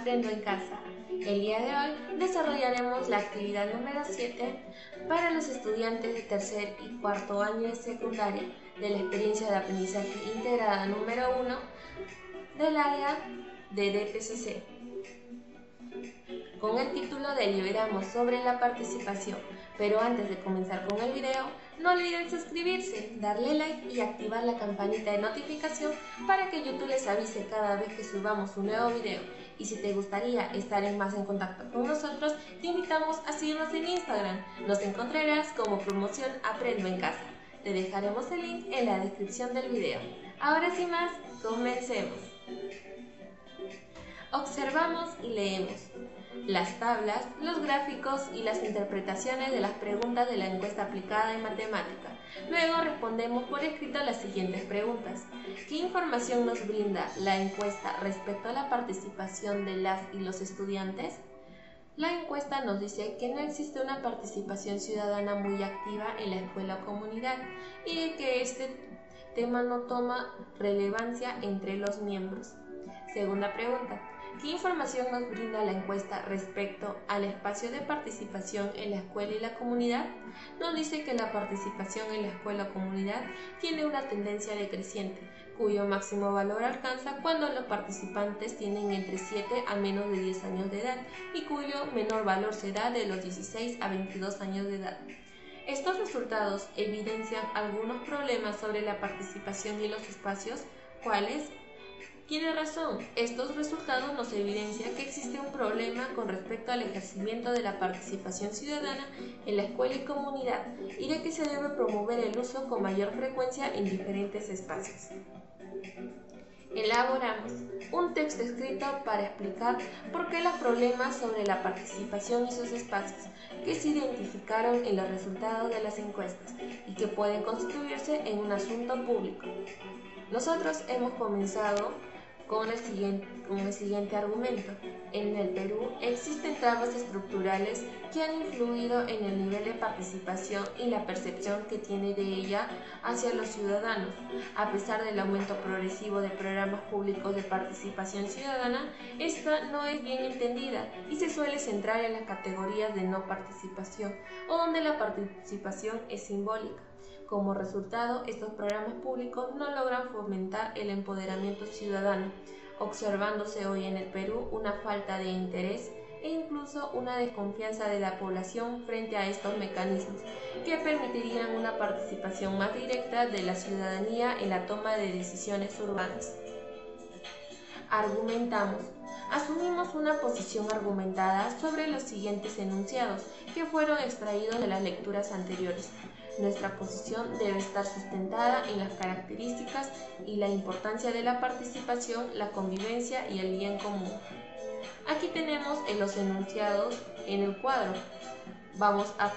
Aprendo en Casa. El día de hoy desarrollaremos la actividad número 7 para los estudiantes de tercer y cuarto año de secundaria de la experiencia de aprendizaje integrada número 1 del área de DPCC con el título Deliberamos sobre la participación. Pero antes de comenzar con el video, no olviden suscribirse, darle like y activar la campanita de notificación para que YouTube les avise cada vez que subamos un nuevo video. Y si te gustaría estar más en contacto con nosotros, te invitamos a seguirnos en Instagram. Nos encontrarás como promoción Aprendo en Casa. Te dejaremos el link en la descripción del video. Ahora sin más, comencemos. Observamos y leemos las tablas, los gráficos y las interpretaciones de las preguntas de la encuesta aplicada en matemática. Luego respondemos por escrito las siguientes preguntas. ¿Qué información nos brinda la encuesta respecto a la participación de las y los estudiantes? La encuesta nos dice que no existe una participación ciudadana muy activa en la escuela o comunidad y que este tema no toma relevancia entre los miembros. Segunda pregunta. ¿Qué información nos brinda la encuesta respecto al espacio de participación en la escuela y la comunidad? Nos dice que la participación en la escuela o comunidad tiene una tendencia decreciente, cuyo máximo valor alcanza cuando los participantes tienen entre 7 a menos de 10 años de edad y cuyo menor valor se da de los 16 a 22 años de edad. Estos resultados evidencian algunos problemas sobre la participación y los espacios, cuales tiene razón, estos resultados nos evidencian que existe un problema con respecto al ejercimiento de la participación ciudadana en la escuela y comunidad y de que se debe promover el uso con mayor frecuencia en diferentes espacios. Elaboramos un texto escrito para explicar por qué los problemas sobre la participación y sus espacios que se identificaron en los resultados de las encuestas y que pueden constituirse en un asunto público. Nosotros hemos comenzado con el, siguiente, argumento. En el Perú existen trabas estructurales que han influido en el nivel de participación y la percepción que tiene de ella hacia los ciudadanos. A pesar del aumento progresivo de programas públicos de participación ciudadana, esta no es bien entendida y se suele centrar en las categorías de no participación o donde la participación es simbólica. Como resultado, estos programas públicos no logran fomentar el empoderamiento ciudadano, observándose hoy en el Perú una falta de interés e incluso una desconfianza de la población frente a estos mecanismos que permitirían una participación más directa de la ciudadanía en la toma de decisiones urbanas. Argumentamos. Asumimos una posición argumentada sobre los siguientes enunciados que fueron extraídos de las lecturas anteriores. Nuestra posición debe estar sustentada en las características y la importancia de la participación, la convivencia y el bien común. Aquí tenemos en los enunciados en el cuadro. Vamos a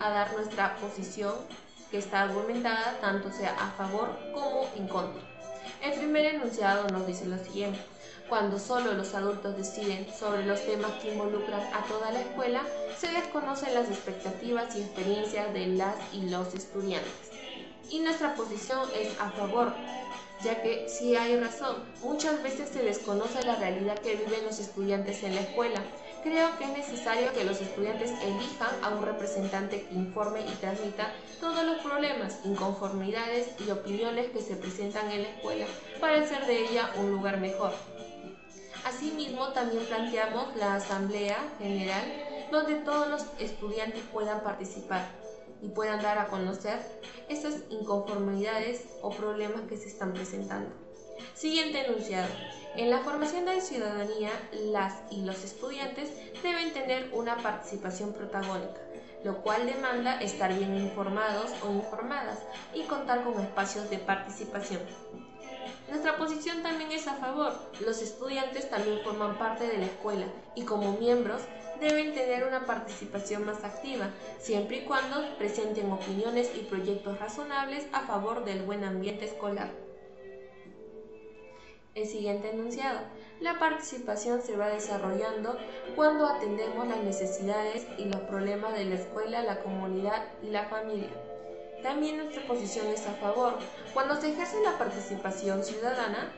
a dar nuestra posición que está argumentada tanto sea a favor como en contra. El primer enunciado nos dice lo siguiente. Cuando solo los adultos deciden sobre los temas que involucran a toda la escuela, se desconocen las expectativas y experiencias de las y los estudiantes. Y nuestra posición es a favor, ya que si hay razón, muchas veces se desconoce la realidad que viven los estudiantes en la escuela. Creo que es necesario que los estudiantes elijan a un representante que informe y transmita todos los problemas, inconformidades y opiniones que se presentan en la escuela para hacer de ella un lugar mejor. Asimismo, también planteamos la Asamblea General donde todos los estudiantes puedan participar y puedan dar a conocer esas inconformidades o problemas que se están presentando. Siguiente enunciado. En la formación de ciudadanía, las y los estudiantes deben tener una participación protagónica, lo cual demanda estar bien informados o informadas y contar con espacios de participación. Nuestra posición también es a favor. Los estudiantes también forman parte de la escuela y como miembros deben tener una participación más activa, siempre y cuando presenten opiniones y proyectos razonables a favor del buen ambiente escolar. El siguiente enunciado. La participación se va desarrollando cuando atendemos las necesidades y los problemas de la escuela, la comunidad y la familia. También nuestra posición es a favor. Cuando se ejerce la participación ciudadana,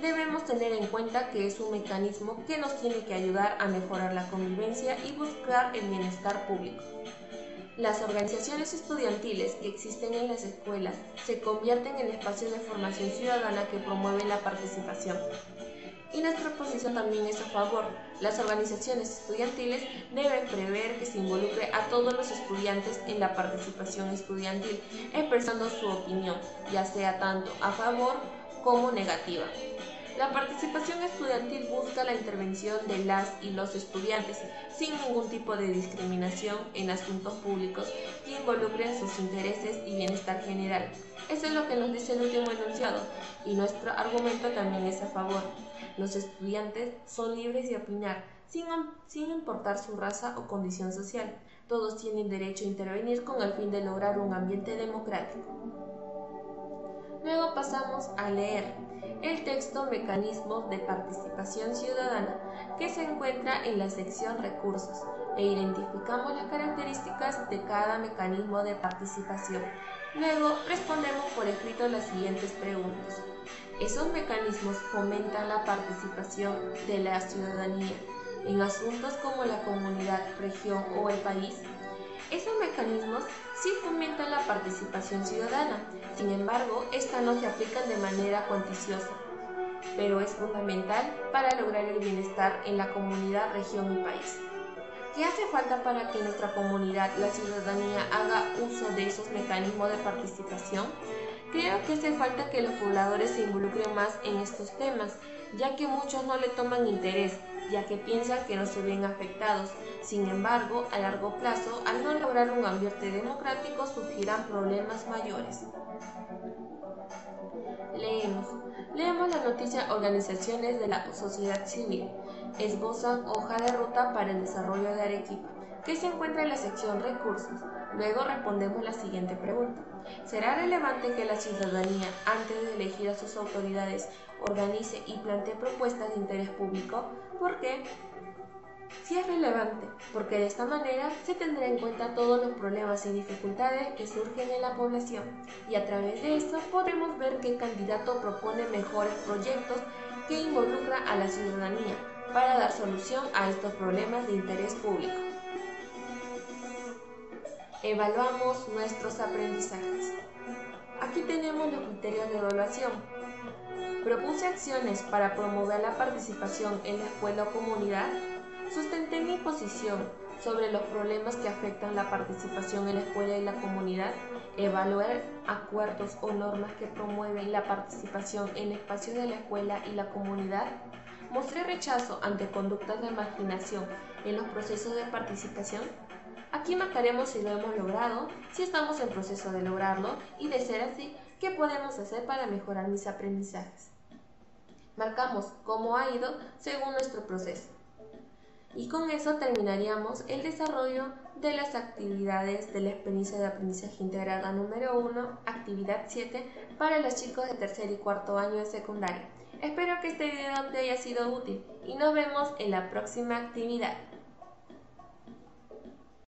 debemos tener en cuenta que es un mecanismo que nos tiene que ayudar a mejorar la convivencia y buscar el bienestar público. Las organizaciones estudiantiles que existen en las escuelas se convierten en espacios de formación ciudadana que promueven la participación. Y nuestra posición también es a favor. Las organizaciones estudiantiles deben prever que se involucre a todos los estudiantes en la participación estudiantil, expresando su opinión, ya sea tanto a favor como negativa. La participación estudiantil busca la intervención de las y los estudiantes sin ningún tipo de discriminación en asuntos públicos que involucren sus intereses y bienestar general. Eso es lo que nos dice el último enunciado y nuestro argumento también es a favor. Los estudiantes son libres de opinar sin, sin importar su raza o condición social. Todos tienen derecho a intervenir con el fin de lograr un ambiente democrático. Luego pasamos a leer el texto Mecanismos de Participación Ciudadana que se encuentra en la sección Recursos e identificamos las características de cada mecanismo de participación. Luego respondemos por escrito las siguientes preguntas. ¿Esos mecanismos fomentan la participación de la ciudadanía en asuntos como la comunidad, región o el país? Esos mecanismos sí fomentan la participación ciudadana, sin embargo, estas no se aplican de manera cuanticiosa, pero es fundamental para lograr el bienestar en la comunidad, región y país. ¿Qué hace falta para que nuestra comunidad, la ciudadanía, haga uso de esos mecanismos de participación? Creo que hace falta que los pobladores se involucren más en estos temas, ya que muchos no le toman interés, ya que piensan que no se ven afectados. Sin embargo, a largo plazo, al no lograr un ambiente democrático, surgirán problemas mayores. Leemos. Leemos la noticia Organizaciones de la sociedad civil. Esbozan hoja de ruta para el desarrollo de Arequipa, que se encuentra en la sección Recursos. Luego respondemos la siguiente pregunta. ¿Será relevante que la ciudadanía, antes de elegir a sus autoridades, organice y plantee propuestas de interés público? ¿Por qué? Sí es relevante, porque de esta manera se tendrá en cuenta todos los problemas y dificultades que surgen en la población y a través de esto podremos ver qué candidato propone mejores proyectos que involucra a la ciudadanía para dar solución a estos problemas de interés público. Evaluamos nuestros aprendizajes. Aquí tenemos los criterios de evaluación. Propuse acciones para promover la participación en la escuela o comunidad Sustenté mi posición sobre los problemas que afectan la participación en la escuela y la comunidad, evaluar acuerdos o normas que promueven la participación en espacios de la escuela y la comunidad, mostré rechazo ante conductas de marginación en los procesos de participación. Aquí marcaremos si lo hemos logrado, si estamos en proceso de lograrlo y de ser así, qué podemos hacer para mejorar mis aprendizajes. Marcamos cómo ha ido según nuestro proceso. Y con eso terminaríamos el desarrollo de las actividades de la experiencia de aprendizaje integrada número 1, actividad 7, para los chicos de tercer y cuarto año de secundaria. Espero que este video te haya sido útil y nos vemos en la próxima actividad.